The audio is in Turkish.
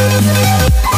Thank you.